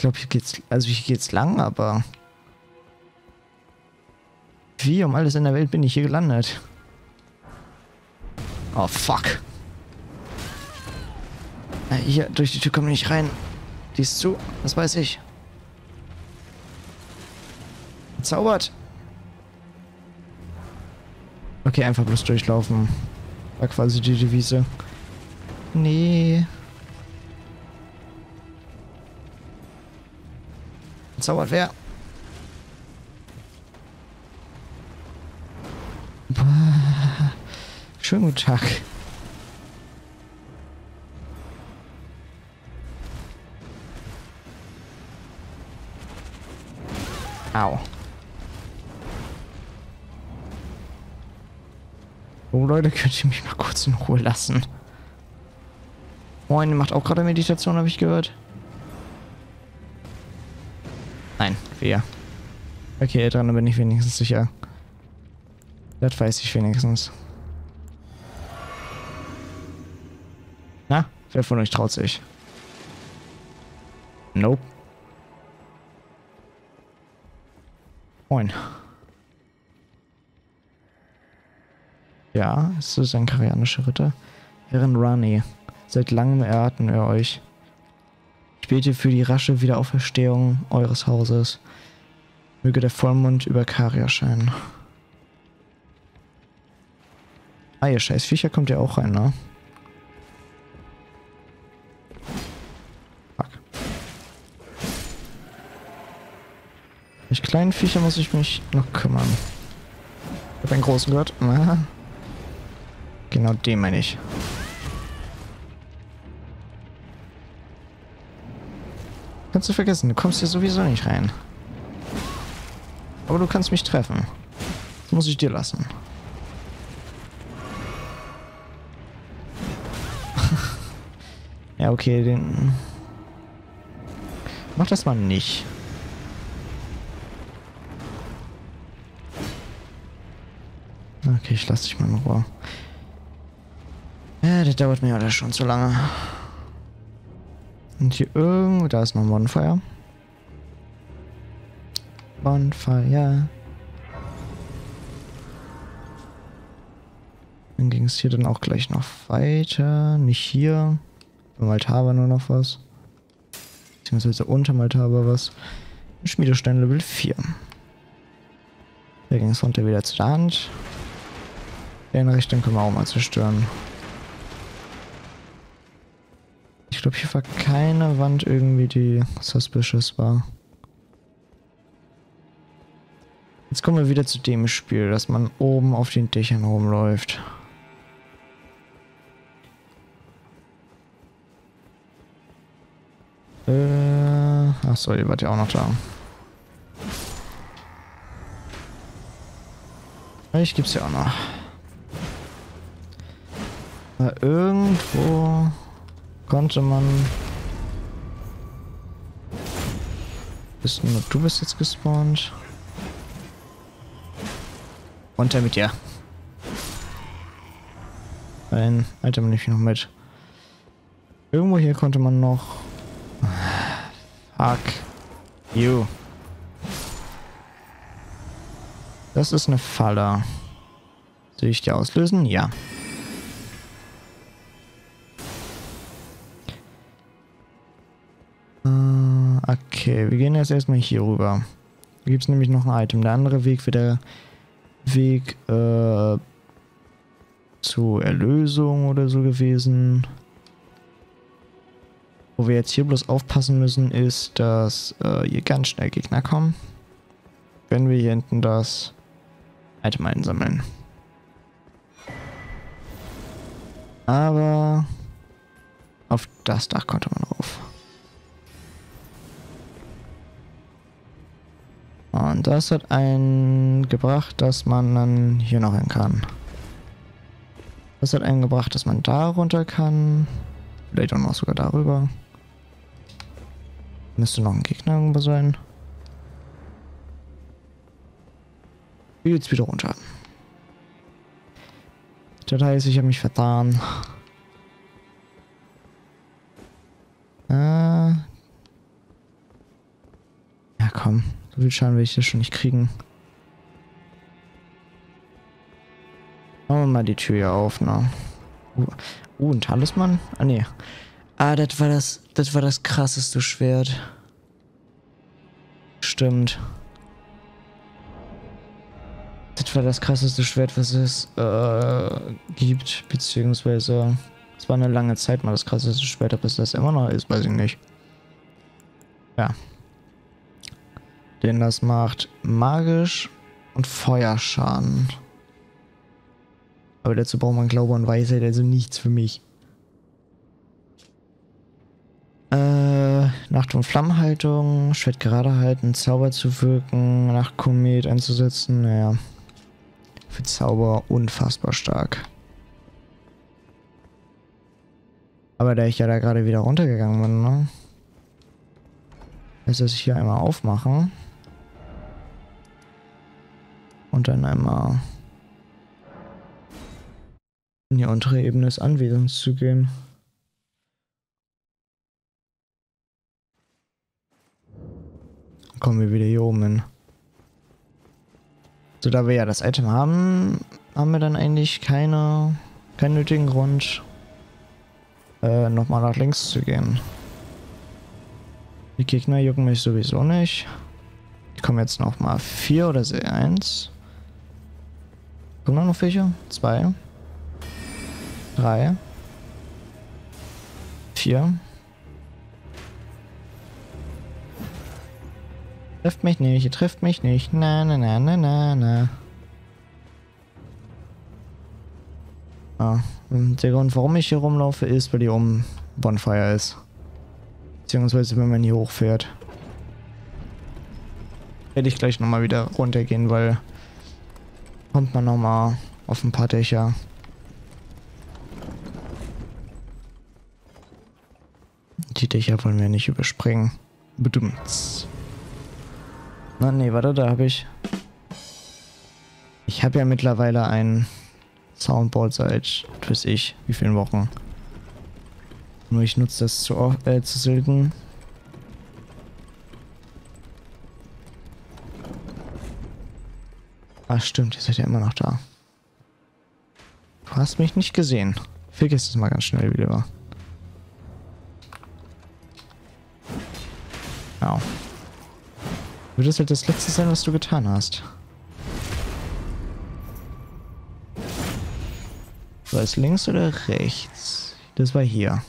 glaube, hier geht's, also hier geht's lang, aber wie um alles in der Welt bin ich hier gelandet? Oh, fuck. Äh, Hier, durch die Tür kommen wir nicht rein. Die ist zu, das weiß ich. Zaubert. Okay, einfach bloß durchlaufen. War quasi die Devise. Nee. Zaubert wer? Schönen guten Tag. Au. Oh Leute, könnt ihr mich mal kurz in Ruhe lassen? Moin, macht auch gerade Meditation, habe ich gehört. Wer? Okay, dran bin ich wenigstens sicher. Das weiß ich wenigstens. Na, wer von euch traut sich? Nope. Moin. Ja, es ist ein karianischer Ritter. Herren Rani, seit langem erwarten wir euch. Bete für die rasche Wiederauferstehung eures Hauses. Möge der Vollmond über Karia scheinen. Ah, ihr scheiß Viecher kommt ja auch rein, ne? Fuck. Durch kleinen Viecher muss ich mich noch kümmern. Ich hab einen großen gehört. Genau den meine ich. Kannst du vergessen, du kommst hier sowieso nicht rein. Aber du kannst mich treffen. Das muss ich dir lassen. ja, okay, den... Mach das mal nicht. Okay, ich lasse dich mal in Ruhe. Ja, das dauert mir alles schon zu lange. Und hier irgendwo, da ist noch ein Bonfire. Bonfire. Dann ging es hier dann auch gleich noch weiter. Nicht hier. Beim Altar war nur noch was. Beziehungsweise unterm Altar war was. Schmiedestein Level 4. Da ging es runter wieder zu der Hand. Den Richtung können wir auch mal zerstören. Ich glaube, hier war keine Wand irgendwie, die suspicious war. Jetzt kommen wir wieder zu dem Spiel, dass man oben auf den Dächern rumläuft. Äh, achso, ihr wart ja auch noch da. Ich gibt's ja auch noch. Aber irgendwo konnte man... Bist nur du bist jetzt gespawnt. Runter mit dir. Ein Alter, nehme ich noch mit. Irgendwo hier konnte man noch... Fuck. You. Das ist eine Falle. Soll ich die auslösen? Ja. Okay, wir gehen jetzt erstmal hier rüber. Hier gibt es nämlich noch ein Item. Der andere Weg wird der Weg äh, zur Erlösung oder so gewesen. Wo wir jetzt hier bloß aufpassen müssen, ist, dass äh, hier ganz schnell Gegner kommen. Wenn wir hier hinten das Item einsammeln. Aber auf das Dach konnte man rauf. Und das hat einen gebracht, dass man dann hier noch hin kann. Das hat einen gebracht, dass man da runter kann. Vielleicht auch noch sogar darüber. Müsste noch ein Gegner irgendwo sein. Wie geht's wieder runter? Das heißt, ich habe mich vertan. Schaden will ich das schon nicht kriegen. Machen wir mal die Tür hier auf, ne? Uh, uh ein Talisman? Ah, nee. Ah, das war das, das war das krasseste Schwert. Stimmt. Das war das krasseste Schwert, was es äh, gibt, beziehungsweise es war eine lange Zeit mal das krasseste Schwert, ob es das immer noch ist, weiß ich nicht. Ja. Denn das macht magisch und Feuerschaden. Aber dazu braucht man Glaube und Weisheit, also nichts für mich. Äh, Nacht- und Flammenhaltung, Schwert gerade halten, Zauber zu wirken, nach Komet einzusetzen, naja. Für Zauber unfassbar stark. Aber da ich ja da gerade wieder runtergegangen bin, ne? Heißt das hier einmal aufmachen. Und dann einmal in die untere Ebene des Anwesens zu gehen. Dann kommen wir wieder hier oben hin. So, da wir ja das Item haben, haben wir dann eigentlich keine, keinen nötigen Grund, äh, nochmal nach links zu gehen. Die Gegner jucken mich sowieso nicht. Ich komme jetzt nochmal 4 oder 1. Gucken noch Fische. Zwei. Drei. Vier. Trifft mich nicht, ihr trifft mich nicht. Na, na, na, na, na, na. Ah, ja, der Grund, warum ich hier rumlaufe, ist, weil hier oben Bonfire ist. Beziehungsweise, wenn man hier hochfährt. Werde ich gleich nochmal wieder runtergehen, weil kommt man nochmal auf ein paar Dächer. Die Dächer wollen wir nicht überspringen. Bedummt. Na, nee, warte, da habe ich... Ich habe ja mittlerweile ein Soundboard seit, weiß ich, wie vielen Wochen. Nur ich nutze das zu, äh, zu selten. Ah, stimmt, ihr seid ja immer noch da. Du hast mich nicht gesehen. Vergiss es mal ganz schnell wieder. Ja. Wird das halt das letzte sein, was du getan hast? War es links oder rechts? Das war hier.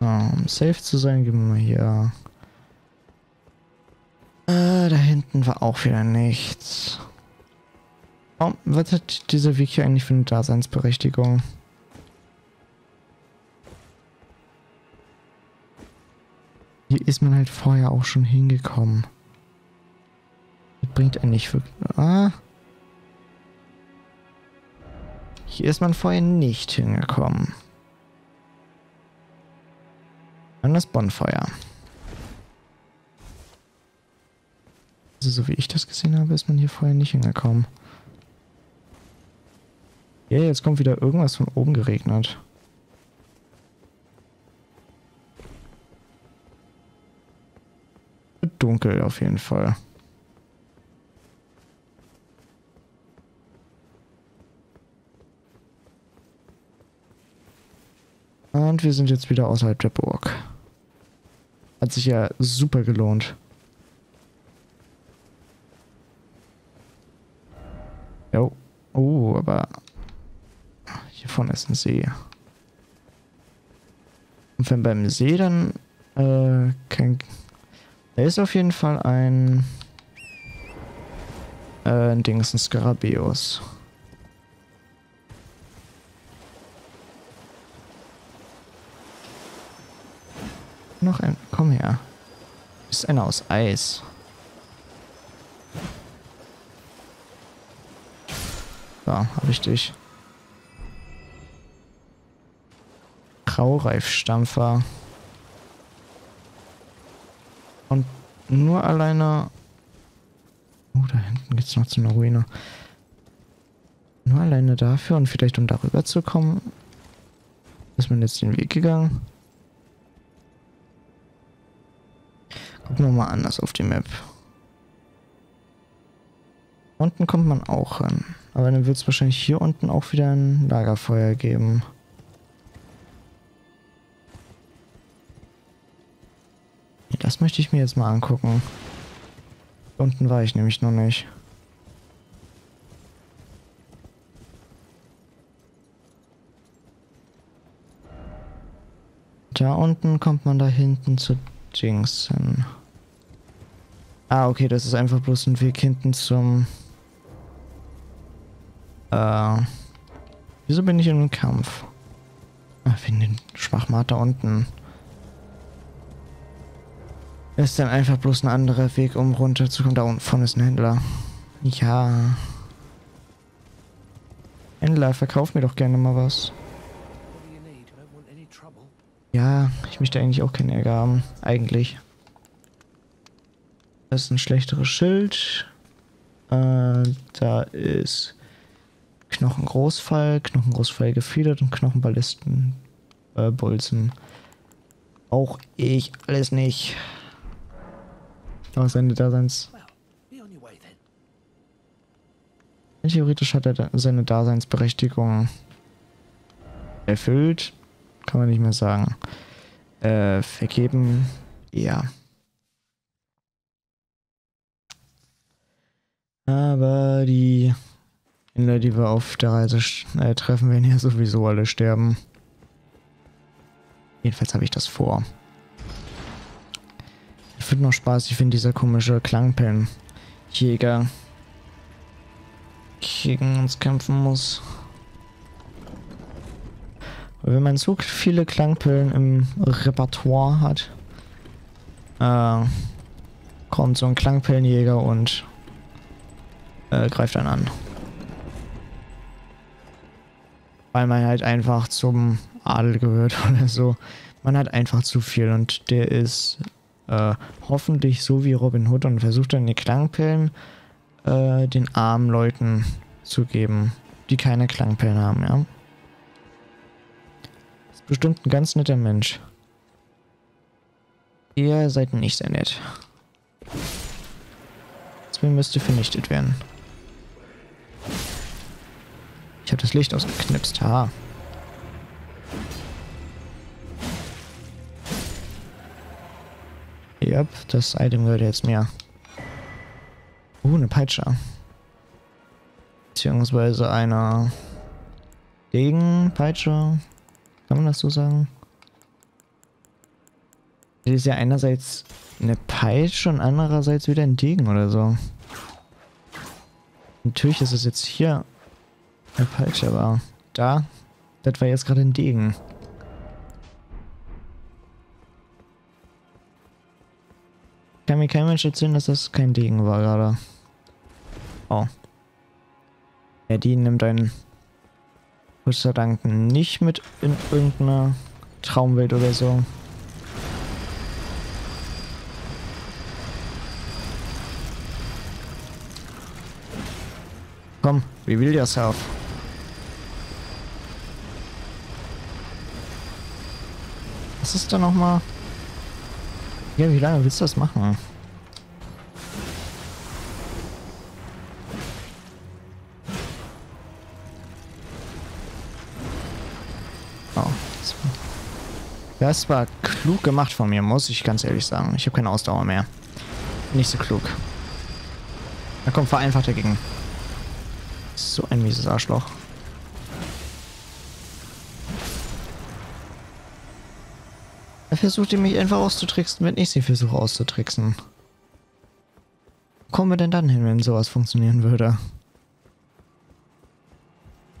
Um safe zu sein, geben wir mal hier. Äh, da hinten war auch wieder nichts. Oh, was hat dieser Weg hier eigentlich für eine Daseinsberechtigung? Hier ist man halt vorher auch schon hingekommen. Das bringt einen nicht wirklich... Ah. Hier ist man vorher nicht hingekommen. An das Bonfeuer. Also so wie ich das gesehen habe, ist man hier vorher nicht hingekommen. Ja, jetzt kommt wieder irgendwas von oben geregnet. dunkel auf jeden Fall. Und wir sind jetzt wieder außerhalb der Burg. Hat sich ja super gelohnt. Jo. Oh, aber hier vorne ist ein See. Und wenn beim See dann äh, kein da ist auf jeden Fall ein... Äh, ein Dings, ein Skarabäus. Noch ein... Komm her. Ist einer aus Eis. Da, hab ich dich. Graureifstampfer. Und nur alleine... Oh, da hinten geht's noch zu einer Ruine. Nur alleine dafür und vielleicht um darüber zu kommen, ist man jetzt den Weg gegangen. Gucken wir mal anders auf die Map. Unten kommt man auch hin. Aber dann wird es wahrscheinlich hier unten auch wieder ein Lagerfeuer geben. Das möchte ich mir jetzt mal angucken. Unten war ich nämlich noch nicht. Da unten kommt man da hinten zu Jinx hin. Ah, okay, das ist einfach bloß ein Weg hinten zum... Äh... Wieso bin ich in einem Kampf? Ach, wegen den Schwachmat da unten. Ist dann einfach bloß ein anderer Weg, um runterzukommen. Da unten vorne ist ein Händler. Ja. Händler, verkauf mir doch gerne mal was. Ja, ich möchte eigentlich auch keinen Ärger haben. Eigentlich. Das ist ein schlechteres Schild. Äh, da ist Knochengroßfall, Knochengroßfall gefiedert und Knochenballisten äh, Bolzen. Auch ich alles nicht. Aber seine Daseins... Theoretisch hat er seine Daseinsberechtigung erfüllt. Kann man nicht mehr sagen. Äh, vergeben, ja. Aber die Kinder, die wir auf der Reise äh, treffen, werden ja sowieso alle sterben. Jedenfalls habe ich das vor. Ich finde noch Spaß, ich finde dieser komische Klangpellenjäger gegen uns kämpfen muss. Wenn man so viele Klangpillen im Repertoire hat, äh, kommt so ein Klangpillenjäger und äh, greift dann an. Weil man halt einfach zum Adel gehört oder so. Man hat einfach zu viel und der ist äh, hoffentlich so wie Robin Hood und versucht dann die Klangpillen äh, den armen Leuten zu geben, die keine Klangpillen haben, ja bestimmt ein ganz netter Mensch. Ihr seid nicht sehr nett. Das müsste vernichtet werden. Ich habe das Licht ausgeknipst. Ha. Yep, das Item gehört jetzt mir. Uh, eine Peitsche. Beziehungsweise eine Gegenpeitsche. Kann man das so sagen? Das ist ja einerseits eine Peitsche und andererseits wieder ein Degen oder so. Natürlich ist es jetzt hier eine Peitsche, aber da, das war jetzt gerade ein Degen. Kann mir kein Mensch erzählen, dass das kein Degen war gerade. Oh. Ja, die nimmt einen Gott sei Dank nicht mit in irgendeiner Traumwelt oder so. Komm, reveal yourself. Was ist da nochmal? Ja, wie lange willst du das machen? Das war klug gemacht von mir, muss ich ganz ehrlich sagen. Ich habe keine Ausdauer mehr. Nicht so klug. Da kommt vereinfacht dagegen. So ein mieses Arschloch. Er versucht mich einfach auszutricksen, wenn ich sie versuche auszutricksen. Wo kommen wir denn dann hin, wenn sowas funktionieren würde?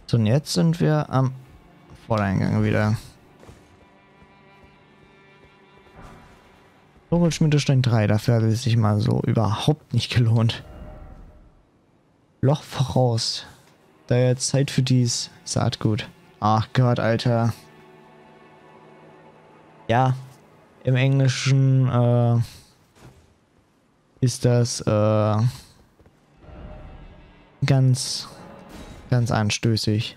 So, und jetzt sind wir am Vordereingang wieder. Schmiedestein 3, dafür hat es sich mal so überhaupt nicht gelohnt. Loch voraus. Da jetzt Zeit für dies. Saatgut. Ach Gott, Alter. Ja, im Englischen äh, ist das äh, ganz, ganz anstößig.